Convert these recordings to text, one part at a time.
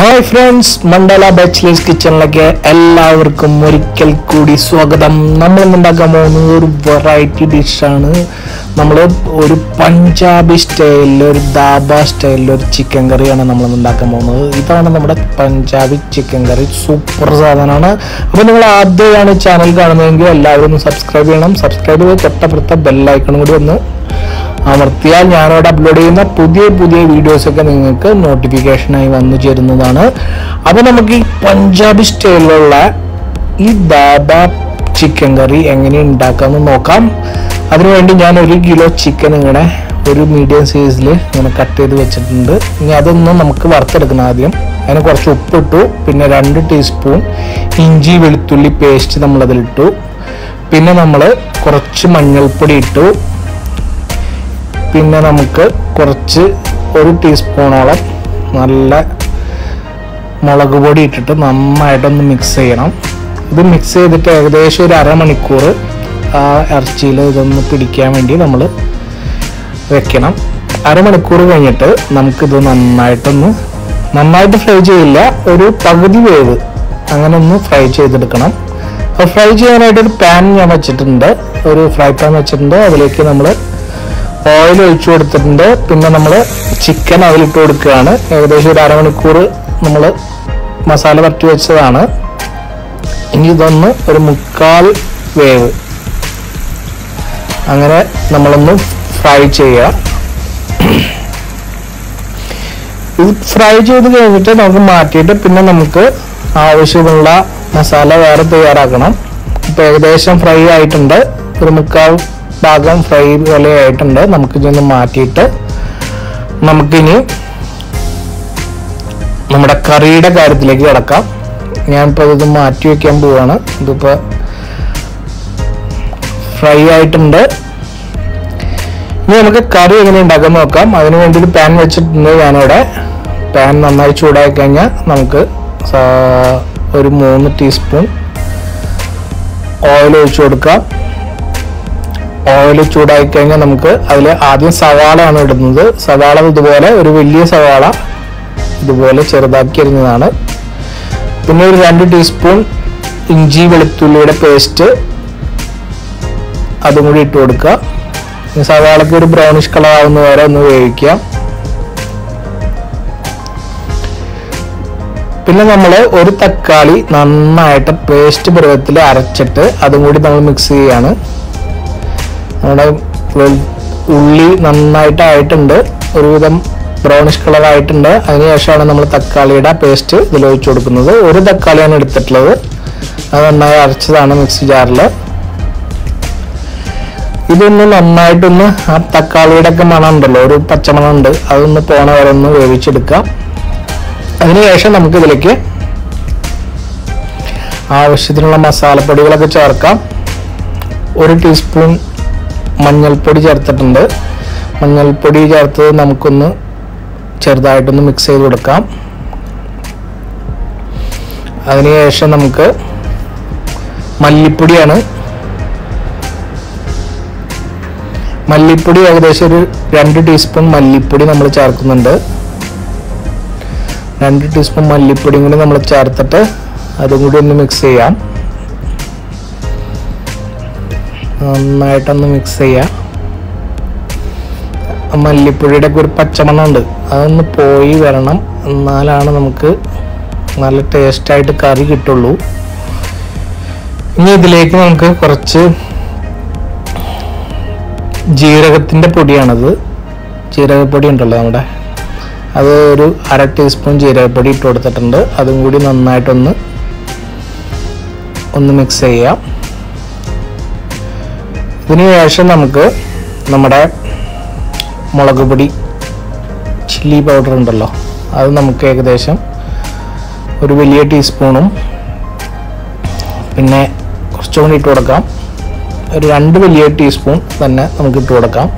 Hi friends മണ്ഡല bachelors കിച്ചണിലേക്ക് എല്ലാവർക്കും ഒരിക്കൽ കൂടി സ്വാഗതം. നമ്മൾ ഉണ്ടാക്കാൻ പോകുന്നത് ഒരു വെറൈറ്റി ഡിഷാണ് നമ്മൾ ഒരു പഞ്ചാബി സ്റ്റൈലിൽ ഒരു ദാബ സ്റ്റൈലിൽ ഒരു ചിക്കൻ കറിയാണ് നമ്മൾ ഉണ്ടാക്കാൻ പോകുന്നത്. ഇതാണ് നമ്മുടെ പഞ്ചാബി ചിക്കൻ കറി സൂപ്പർ സാധനമാണ്. അപ്പോൾ നിങ്ങൾ ആദ്യമാണ് ചാനൽ കാണുന്നതെങ്കിൽ എല്ലാവരും ഒന്ന് സബ്സ്ക്രൈബ് ചെയ്യണം. സബ്സ്ക്രൈബ് ചെയ്ത് തൊട്ടപ്പുറത്തെ ബെല്ലൈക്കണും കൂടി ഒന്ന് അമർത്തിയാൽ ഞാനവിടെ അപ്ലോഡ് ചെയ്യുന്ന പുതിയ പുതിയ വീഡിയോസ് ഒക്കെ നിങ്ങൾക്ക് നോട്ടിഫിക്കേഷനായി വന്നു ചേരുന്നതാണ്. അപ്പോൾ നമുക്ക് ഈ പഞ്ചാബി സ്റ്റൈലിലുള്ള ഈ ബാബ ചിക്കൻ കറി എങ്ങനെ ഉണ്ടാക്കാമെന്ന് നോക്കാം. അതിനുവേണ്ടി ഞാൻ ഒരു കിലോ ചിക്കൻ ഇങ്ങനെ ഒരു മീഡിയം സൈസിൽ ഇങ്ങനെ കട്ട് ചെയ്ത് വെച്ചിട്ടുണ്ട്. ഇനി അതൊന്ന് നമുക്ക് വറുത്തെടുക്കണം ആദ്യം. അതിന് കുറച്ച് ഉപ്പിട്ടു. പിന്നെ രണ്ട് ടീസ്പൂൺ ഇഞ്ചി വെളുത്തുള്ളി പേസ്റ്റ് നമ്മളതിലിട്ടു. പിന്നെ നമ്മൾ കുറച്ച് മഞ്ഞൾപ്പൊടി ഇട്ടു. പിന്നെ നമുക്ക് കുറച്ച് ഒരു ടീസ്പൂണോളം നല്ല മുളക് പൊടി ഇട്ടിട്ട് നന്നായിട്ടൊന്ന് മിക്സ് ചെയ്യണം. ഇത് മിക്സ് ചെയ്തിട്ട് ഏകദേശം ഒരു അരമണിക്കൂർ ആ ഇറച്ചിയിൽ ഇതൊന്ന് പിടിക്കാൻ വേണ്ടി നമ്മൾ വെക്കണം. അരമണിക്കൂർ കഴിഞ്ഞിട്ട് നമുക്കിത് നന്നായിട്ടൊന്ന് നന്നായിട്ട് ഫ്രൈ ചെയ്യില്ല ഒരു പകുതി വേവ് അങ്ങനെ ഒന്ന് ഫ്രൈ ചെയ്തെടുക്കണം. അപ്പോൾ ഫ്രൈ ചെയ്യാനായിട്ട് ഒരു പാൻ ഞാൻ വെച്ചിട്ടുണ്ട് ഒരു ഫ്രൈ പാൻ വെച്ചിട്ടുണ്ട്. അതിലേക്ക് നമ്മൾ ഓയിൽ ഒഴിച്ചു കൊടുത്തിട്ടുണ്ട്. പിന്നെ നമ്മൾ ചിക്കൻ അതിലിട്ട് കൊടുക്കുകയാണ്. ഏകദേശം ഒരു അരമണിക്കൂർ നമ്മൾ മസാല പറ്റി വെച്ചതാണ്. ഇനി ഇതൊന്ന് ഒരു മുക്കാൽ വേവ്. അങ്ങനെ നമ്മളൊന്ന് ഫ്രൈ ചെയ്യുക ഇത് ഫ്രൈ ചെയ്ത് കഴിഞ്ഞിട്ട് നമുക്ക് മാറ്റിയിട്ട് പിന്നെ നമുക്ക് ആവശ്യമുള്ള മസാല വേറെ തയ്യാറാക്കണം. ഇപ്പം ഏകദേശം ഫ്രൈ ആയിട്ടുണ്ട്. ഒരു മുക്കാൽ ഭാഗം ഫ്രൈ പോലെ ആയിട്ടുണ്ട് നമുക്ക് ഇതൊന്ന് മാറ്റിയിട്ട് നമുക്കിനി നമ്മുടെ കറിയുടെ കാര്യത്തിലേക്ക് കിടക്കാം. ഞാനിപ്പോൾ ഇത് മാറ്റി വയ്ക്കാൻ പോവാണ്. ഇതിപ്പോൾ ഫ്രൈ ആയിട്ടുണ്ട്. ഇനി നമുക്ക് കറി എങ്ങനെ ഉണ്ടാക്കാൻ നോക്കാം. അതിന് ഒരു പാൻ വെച്ചിട്ടുണ്ട് ഞാനിവിടെ. പാൻ നന്നായി ചൂടായി കഴിഞ്ഞാൽ നമുക്ക് ഒരു മൂന്ന് ടീസ്പൂൺ ഓയിൽ ഒഴിച്ചു കൊടുക്കാം. ഓയിൽ ചൂടാക്കി കഴിഞ്ഞാൽ നമുക്ക് അതിൽ ആദ്യം സവാളയാണ് ഇടുന്നത്. സവാള ഇതുപോലെ ഒരു വലിയ സവാള ഇതുപോലെ ചെറുതാക്കി അരിഞ്ഞതാണ്. പിന്നെ ഒരു രണ്ട് ടീസ്പൂൺ ഇഞ്ചി വെളുത്തുള്ളിയുടെ പേസ്റ്റ് അതും കൂടി ഇട്ട് കൊടുക്കുക. ഈ സവാളക്ക് ഒരു ബ്രൗണിഷ് കളർ ആവുന്ന വരെ ഒന്ന് വേവിക്കുക. പിന്നെ നമ്മൾ ഒരു തക്കാളി നന്നായിട്ട് പേസ്റ്റ് പരുവത്തിൽ അരച്ചിട്ട് അതും കൂടി നമ്മൾ മിക്സ് ചെയ്യാണ് നമ്മുടെ ഉള്ളി നന്നായിട്ട് ആയിട്ടുണ്ട് ഒരുവിധം ബ്രൗണിഷ് കളർ ആയിട്ടുണ്ട്. അതിനുശേഷമാണ് നമ്മൾ തക്കാളിയുടെ പേസ്റ്റ് ഇതിൽ ഒഴിച്ചു കൊടുക്കുന്നത്. ഒരു തക്കാളിയാണ് എടുത്തിട്ടുള്ളത്. അത് നന്നായി അരച്ചതാണ് മിക്സി ജാറിൽ ഇതൊന്ന് നന്നായിട്ടൊന്ന് ആ തക്കാളിയുടെ ഒക്കെ മണം ഉണ്ടല്ലോ ഒരു പച്ചമണം ഉണ്ട്. അതൊന്ന് പോണ വരെ ഒന്ന് വേവിച്ചെടുക്കാം. അതിനുശേഷം നമുക്ക് ഇതിലേക്ക് ആവശ്യത്തിനുള്ള മസാലപ്പൊടികളൊക്കെ ചേർക്കാം. ഒരു ടീസ്പൂൺ മഞ്ഞൾപ്പൊടി ചേർത്തിട്ടുണ്ട്. മഞ്ഞൾപ്പൊടി ചേർത്തത് നമുക്കൊന്ന് ചെറുതായിട്ടൊന്ന് മിക്സ് ചെയ്ത് കൊടുക്കാം. അതിനുശേഷം നമുക്ക് മല്ലിപ്പൊടിയാണ്. മല്ലിപ്പൊടി ഏകദേശം ഒരു രണ്ട് ടീസ്പൂൺ മല്ലിപ്പൊടി നമ്മൾ ചേർക്കുന്നുണ്ട്. രണ്ട് ടീസ്പൂൺ മല്ലിപ്പൊടിയും കൂടി നമ്മൾ ചേർത്തിട്ട് അതും കൂടി ഒന്ന് മിക്സ് ചെയ്യാം. നന്നായിട്ടൊന്ന് മിക്സ് ചെയ്യാം. ആ മല്ലിപ്പൊടിയുടെ ഒക്കെ ഒരു പച്ചമണ്ണുണ്ട് അതൊന്ന് പോയി വരണം. എന്നാലാണ് നമുക്ക് നല്ല ടേസ്റ്റായിട്ട് കറി കിട്ടുള്ളൂ. ഇനി ഇതിലേക്ക് നമുക്ക് കുറച്ച് ജീരകത്തിന്റെ പൊടിയാണത്. ജീരകപ്പൊടി ഉണ്ടല്ലോ നമ്മുടെ. അത് ഒരു അര ടീസ്പൂൺ ജീരകപ്പൊടി ഇട്ട് കൊടുത്തിട്ടുണ്ട്. അതും കൂടി നന്നായിട്ടൊന്ന് ഒന്ന് മിക്സ് ചെയ്യാം. ഇതിന് ശേഷം നമുക്ക് നമ്മുടെ മുളക് പൊടി ചില്ലി പൗഡർ ഉണ്ടല്ലോ. അത് നമുക്ക് ഏകദേശം ഒരു വലിയ ടീസ്പൂണും പിന്നെ കുറച്ചും കൂടി ഇട്ട് കൊടുക്കാം. ഒരു രണ്ട് വലിയ ടീസ്പൂൺ തന്നെ നമുക്ക് ഇട്ട് കൊടുക്കാം.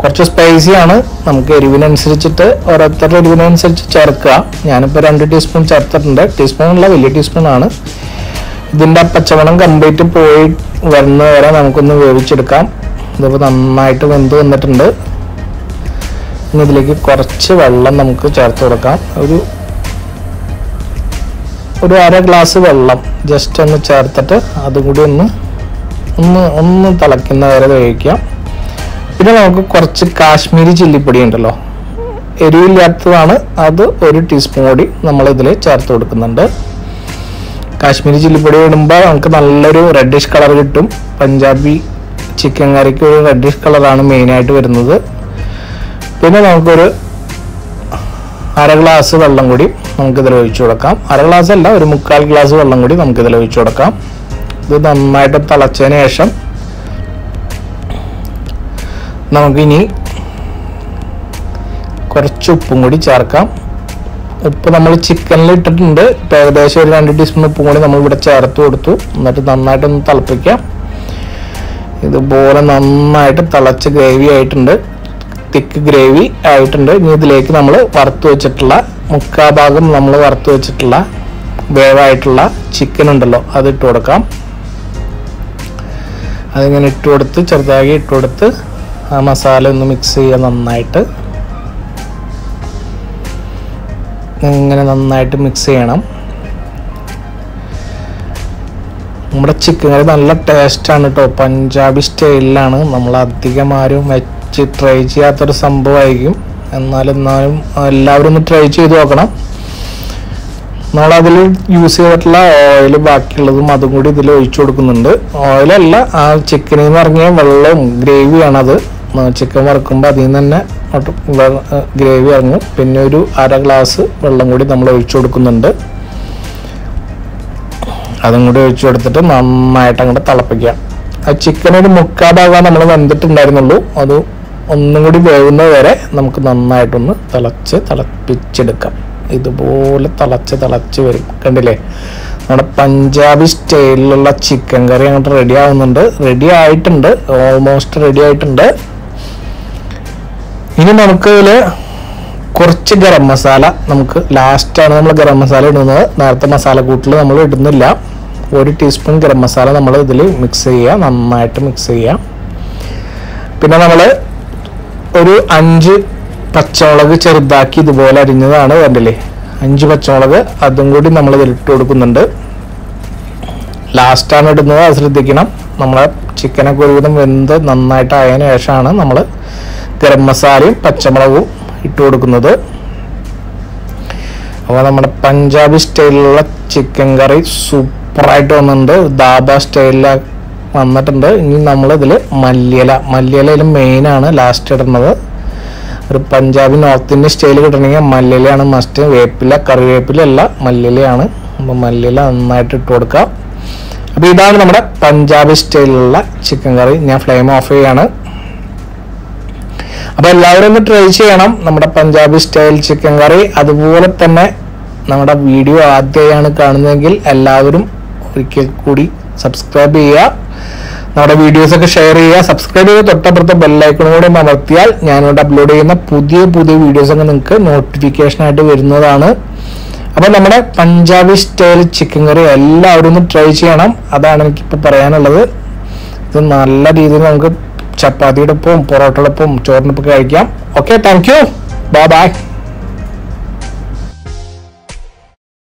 കുറച്ച് സ്പൈസിയാണ് നമുക്ക് എരിവിനനുസരിച്ചിട്ട് ഓരോരുത്തരുടെ എരിവിനനുസരിച്ച് ചേർക്കുക. ഞാനിപ്പോൾ രണ്ട് ടീസ്പൂൺ ചേർത്തിട്ടുണ്ട്. ടീസ്പൂൺ അല്ല വലിയ ടീസ്പൂൺ ആണ്. ഇതിന്റെ പച്ചമണം കംപ്ലീറ്റ് പോയി വരുന്ന വരെ നമുക്കൊന്ന് വേവിച്ചെടുക്കാം. ഇതിപ്പോൾ നന്നായിട്ട് വെന്ത് വന്നിട്ടുണ്ട്. ഇനി ഇതിലേക്ക് കുറച്ച് വെള്ളം നമുക്ക് ചേർത്ത് കൊടുക്കാം. ഒരു ഒരു അര ഗ്ലാസ് വെള്ളം ജസ്റ്റ് ഒന്ന് ചേർത്തിട്ട് അതും കൂടി ഒന്ന് ഒന്ന് ഒന്ന് തിളയ്ക്കുന്ന വരെ വേവിക്കാം. പിന്നെ നമുക്ക് കുറച്ച് കാശ്മീരി ചില്ലിപ്പൊടി ഉണ്ടല്ലോ. എരിവില്ലാത്തതാണ്. അത് ഒരു ടീസ്പൂൺ കൂടി നമ്മൾ ഇതിൽ ചേർത്ത് കൊടുക്കുന്നുണ്ട്. കാശ്മീരി ചില്ലിപ്പൊടി ഇടുമ്പോൾ നമുക്ക് നല്ലൊരു റെഡിഷ് കളർ കിട്ടും. പഞ്ചാബി ചിക്കൻ കറിക്ക് ഒരു റെഡിഷ് കളറാണ് മെയിനായിട്ട് വരുന്നത്. പിന്നെ നമുക്കൊരു അര ഗ്ലാസ് വെള്ളം കൂടി നമുക്കിതിൽ ഒഴിച്ചു കൊടുക്കാം. അര ഗ്ലാസ് അല്ല ഒരു മുക്കാൽ ഗ്ലാസ് വെള്ളം കൂടി നമുക്കിതിൽ ഒഴിച്ചു കൊടുക്കാം. ഇത് നന്നായിട്ട് തിളച്ചതിന് ശേഷം നമുക്കിനി കുറച്ച് ഉപ്പും കൂടി ചേർക്കാം. ഉപ്പ് നമ്മൾ ചിക്കനിൽ ഇട്ടിട്ടുണ്ട്. ഇപ്പൊ ഏകദേശം ഒരു രണ്ട് ടീസ്പൂൺ ഉപ്പും കൂടി നമ്മൾ ഇവിടെ ചേർത്ത് കൊടുത്തു. എന്നിട്ട് നന്നായിട്ടൊന്ന് തിളപ്പിക്കാം. ഇതുപോലെ നന്നായിട്ട് തിളച്ച് ഗ്രേവി ആയിട്ടുണ്ട്. തിക്ക് ഗ്രേവി ആയിട്ടുണ്ട്. ഇനി ഇതിലേക്ക് നമ്മൾ വറുത്ത് വെച്ചിട്ടുള്ള മുക്കാ ഭാഗം നമ്മൾ വറുത്ത് വെച്ചിട്ടുള്ള വേവായിട്ടുള്ള ചിക്കൻ ഉണ്ടല്ലോ അത് ഇട്ട് കൊടുക്കാം. അതിങ്ങനെ ഇട്ട് കൊടുത്ത് ചെറുതായി ഇട്ട് കൊടുത്ത് ആ മസാല ഒന്ന് മിക്സ് ചെയ്യുക നന്നായിട്ട്. ഇങ്ങനെ നന്നായിട്ട് മിക്സ് ചെയ്യണം. നമ്മുടെ ചിക്കൻ കറി നല്ല ടേസ്റ്റാണ് കേട്ടോ പഞ്ചാബി സ്റ്റൈലിലാണ് നമ്മൾ അധികം ആരും വെച്ച് ട്രൈ ചെയ്യാത്തൊരു സംഭവമായിരിക്കും. എന്നാലും എന്നാലും എല്ലാവരും ഒന്ന് ട്രൈ ചെയ്ത് നോക്കണം. നമ്മളതിൽ യൂസ് ചെയ്തിട്ടുള്ള ഓയിൽ ബാക്കിയുള്ളതും അതും കൂടി ഇതിൽ ഒഴിച്ചു കൊടുക്കുന്നുണ്ട്. ഓയിലല്ല ആ ചിക്കനിൽ നിന്ന് ഇറങ്ങിയ വെള്ളവും ഗ്രേവിയാണത് ചിക്കൻ വറുക്കുമ്പോൾ അതിൽ നിന്ന് തന്നെ ഗ്രേവി ഇറങ്ങും. പിന്നെ ഒരു അര ഗ്ലാസ് വെള്ളം കൂടി നമ്മൾ ഒഴിച്ചു കൊടുക്കുന്നുണ്ട്. അതും കൂടി ഒഴിച്ചു കൊടുത്തിട്ട് നന്നായിട്ട് അങ്ങോട്ട് തിളപ്പിക്കാം ആ ചിക്കൻ ഒരു മുക്കാ ഭാഗം നമ്മൾ വെന്തിട്ടുണ്ടായിരുന്നുള്ളൂ. അത് ഒന്നും കൂടി വേവുന്നത് വരെ നമുക്ക് നന്നായിട്ടൊന്ന് തിളച്ച് തിളപ്പിച്ചെടുക്കാം. ഇതുപോലെ തിളച്ച് തിളച്ച് വരും. കണ്ടില്ലേ? നമ്മുടെ പഞ്ചാബി സ്റ്റൈലിലുള്ള ചിക്കൻ കറി അങ്ങോട്ട് റെഡി ആവുന്നുണ്ട്. റെഡി ആയിട്ടുണ്ട്. ഓൾമോസ്റ്റ് റെഡി ആയിട്ടുണ്ട്. ഇനി നമുക്ക് ഇതിൽ കുറച്ച് ഗരം മസാല നമുക്ക് ലാസ്റ്റാണ് നമ്മൾ ഗരം മസാല ഇടുന്നത്. നേരത്തെ മസാല കൂട്ടിൽ നമ്മൾ ഇടുന്നില്ല. ഒരു ടീസ്പൂൺ ഗരം മസാല നമ്മൾ ഇതിൽ മിക്സ് ചെയ്യുക നന്നായിട്ട് മിക്സ് ചെയ്യുക പിന്നെ നമ്മൾ ഒരു അഞ്ച് പച്ചമുളക് ചെറുതാക്കി ഇതുപോലെ അരിഞ്ഞതാണ് കണ്ടില്ലേ അഞ്ച് പച്ചമുളക് അതും കൂടി നമ്മൾ ഇതിൽ ഇട്ട് കൊടുക്കുന്നുണ്ട്. ലാസ്റ്റാണ് ഇടുന്നത്. അത് ശ്രദ്ധിക്കണം. നമ്മളെ ചിക്കനൊക്കെ ഒരുവിധം വെന്ത് നന്നായിട്ട് ആയതിനു ശേഷമാണ് നമ്മൾ ഗരം മസാലയും പച്ചമുളകും ഇട്ട് കൊടുക്കുന്നത്. അപ്പോൾ നമ്മുടെ പഞ്ചാബി സ്റ്റൈലിലുള്ള ചിക്കൻ കറി സൂപ്പറായിട്ട് വന്നിട്ടുണ്ട്. ദാബ സ്റ്റൈലിൽ വന്നിട്ടുണ്ട്. ഇനി നമ്മളിതിൽ മല്ലിയില. മല്ലിയിലയിൽ മെയിനാണ് ലാസ്റ്റ് ഇടുന്നത്. ഒരു പഞ്ചാബി നോർത്ത് ഇന്ത്യൻ സ്റ്റൈൽ കിട്ടണമെങ്കിൽ മല്ലിയിലയാണ് മസ്റ്റ് വേപ്പില കറിവേപ്പിലല്ല മല്ലിയിലയാണ്. അപ്പോൾ മല്ലിയില നന്നായിട്ട് ഇട്ട് കൊടുക്കാം. അപ്പോൾ ഇതാണ് നമ്മുടെ പഞ്ചാബി സ്റ്റൈലിലുള്ള ചിക്കൻ കറി. ഞാൻ ഫ്ലെയിം ഓഫ് ചെയ്യാണ്. അപ്പോൾ എല്ലാവരും ഒന്ന് ട്രൈ ചെയ്യണം. നമ്മുടെ പഞ്ചാബി സ്റ്റൈൽ ചിക്കൻ കറി അതുപോലെ തന്നെ നമ്മുടെ വീഡിയോ ആദ്യമായാണ് കാണുന്നതെങ്കിൽ എല്ലാവരും ഒരിക്കൽ കൂടി സബ്സ്ക്രൈബ് ചെയ്യുക. നമ്മുടെ വീഡിയോസ് ഒക്കെ ഷെയർ ചെയ്യുക. സബ്സ്ക്രൈബ് ചെയ്ത് തൊട്ടപ്പുറത്തെ ബെല്ലൈക്കണും കൂടി അമർത്തിയാൽ ഞാനിവിടെ അപ്ലോഡ് ചെയ്യുന്ന പുതിയ പുതിയ വീഡിയോസ് ഒക്കെ നിങ്ങൾക്ക് നോട്ടിഫിക്കേഷൻ ആയിട്ട് വരുന്നതാണ്. അപ്പോൾ നമ്മുടെ പഞ്ചാബി സ്റ്റൈൽ ചിക്കൻ കറി എല്ലാവരും ഒന്ന് ട്രൈ ചെയ്യണം. അതാണ് എനിക്കിപ്പോൾ പറയാനുള്ളത്. ഇത് നല്ല രീതിയിൽ നമുക്ക് ചപ്പാത്തിയുടെ ഒപ്പം പൊറോട്ടയുടെ ഒപ്പം ചോറിനൊപ്പം കഴിക്കാം. Okay thank you bye bye